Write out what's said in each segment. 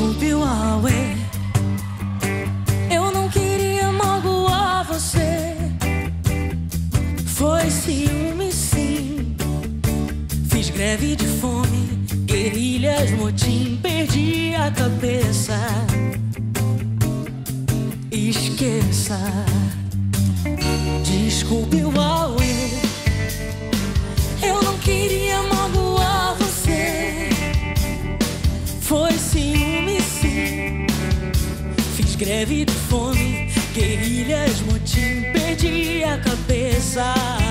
Desculpe o Huawei. Eu não queria magoar você. Foi ciúme, sim. Fiz greve de fome, guerrilhas, motim, perdi a cabeça. Esqueça. Desculpe o greve de fome, guerrilhas, motim, perdi a cabeça.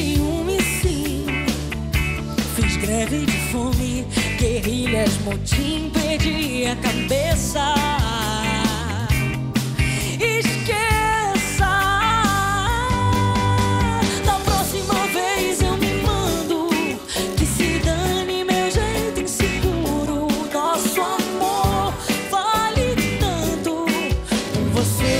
ciúme, sim. Fiz greve de fome, guerrilhas, motim, perdi a cabeça. Esqueça. Da próxima vez eu me mando. Que se dane meu jeito inseguro. Nosso amor vale tanto. Com você.